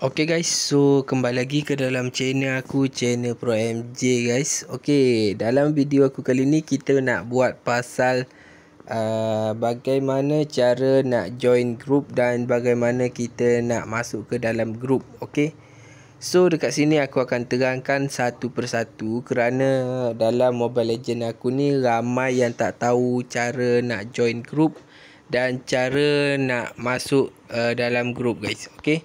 Okay guys, so kembali lagi ke dalam channel aku, channel Pro MJ guys. Okay, dalam video aku kali ni kita nak buat pasal uh, bagaimana cara nak join group dan bagaimana kita nak masuk ke dalam group. Okay, so dekat sini aku akan terangkan satu persatu kerana dalam Mobile Legend aku ni ramai yang tak tahu cara nak join group dan cara nak masuk uh, dalam group guys. Okay.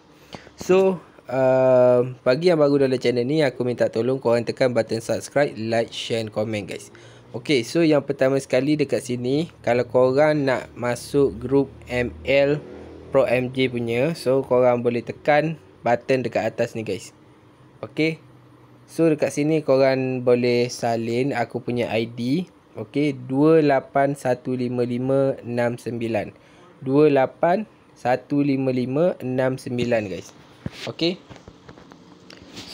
So uh, Bagi yang baru dalam channel ni Aku minta tolong korang tekan button subscribe Like, share and comment guys. Okay so yang pertama sekali dekat sini Kalau korang nak masuk group ML Pro MJ punya So korang boleh tekan button dekat atas ni guys. Okay? So dekat sini korang boleh salin aku punya ID Okay? 281559 281559 guys. Okay?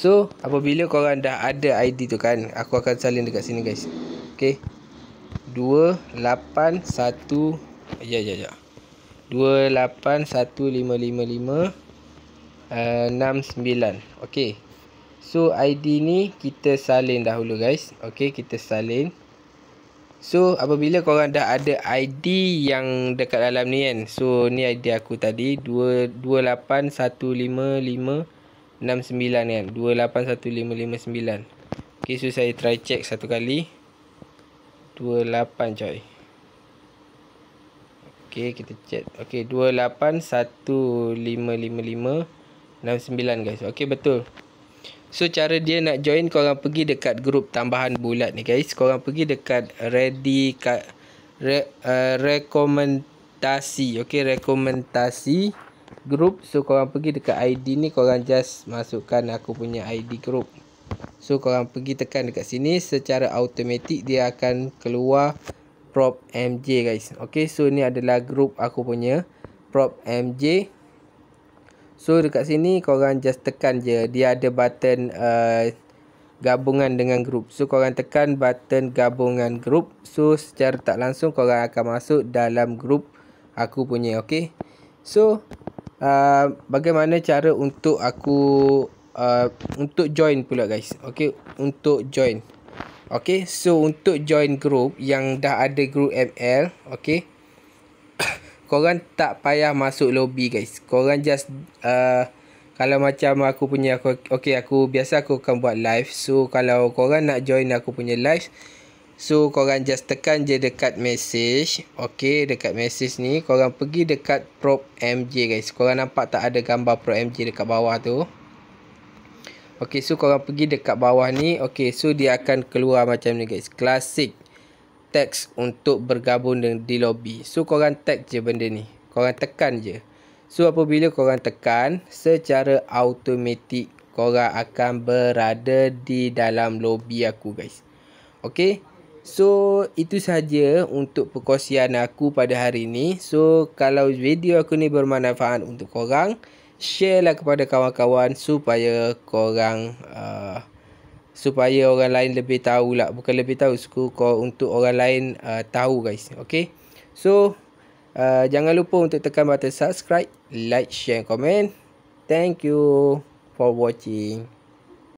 So apabila korang dah ada ID tu kan Aku akan salin dekat sini guys. Okay? 281 Ya ya ya. 281555 Uh, 69 Okay? So ID ni kita salin dahulu guys. Okay? Kita salin So apabila korang dah ada ID yang dekat dalam ni kan So ni ID aku tadi 28155 69 kan 281559 ok so saya try check satu kali. 28 coy. Ok kita check. Ok 281555 69 guys. Ok betul So cara dia nak join korang pergi dekat grup tambahan bulat ni guys. Korang pergi dekat ready kat re, uh, rekomendasi. Okay? Rekomendasi group. So korang pergi dekat ID ni korang just masukkan aku punya ID group. So korang pergi tekan dekat sini. Secara automatik dia akan keluar prop MJ guys. Ok so ni adalah group aku punya prop MJ so dekat sini korang just tekan je. Dia ada button uh, gabungan dengan group. So korang tekan button gabungan group. So secara tak langsung korang akan masuk dalam group aku punya ok so uh, bagaimana cara untuk aku uh, untuk join pula guys? Okey untuk join. Okey so untuk join group yang dah ada group ML okey korang tak payah masuk lobby guys. Korang just uh, kalau macam aku punya aku okey aku biasa aku akan buat live. So kalau korang nak join aku punya live So korang just tekan je dekat message. Okay dekat message ni Korang pergi dekat prop MJ guys. Korang nampak tak ada gambar prop MJ dekat bawah tu? Okay so korang pergi dekat bawah ni. Okay so dia akan keluar macam ni guys. Classic Text untuk bergabung di lobby. So korang tag je benda ni. Korang tekan je. So apabila korang tekan Secara automatik Korang akan berada di dalam lobby aku guys. Okay So itu saja untuk perkongsian aku pada hari ini. So kalau video aku ni bermanfaat untuk korang, share lah kepada kawan-kawan supaya korang uh, supaya orang lain lebih tahu lah. Bukan lebih tahu, suku untuk orang lain uh, tahu guys. Okay. So uh, jangan lupa untuk tekan button subscribe, like, share, comment. Thank you for watching.